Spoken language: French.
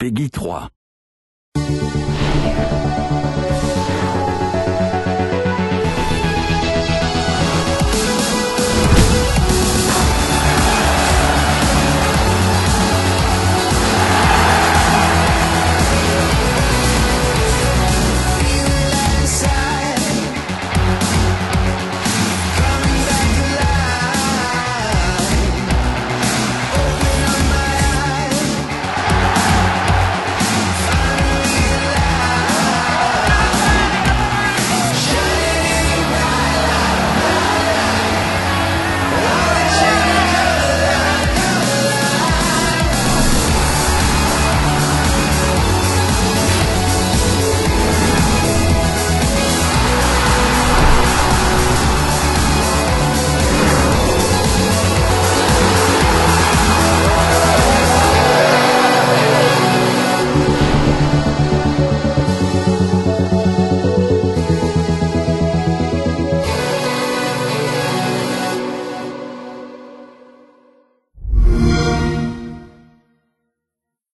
Peggy 3.